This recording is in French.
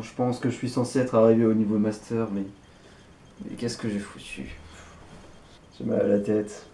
Je pense que je suis censé être arrivé au niveau master, mais. Mais qu'est-ce que j'ai foutu? J'ai mal à la tête.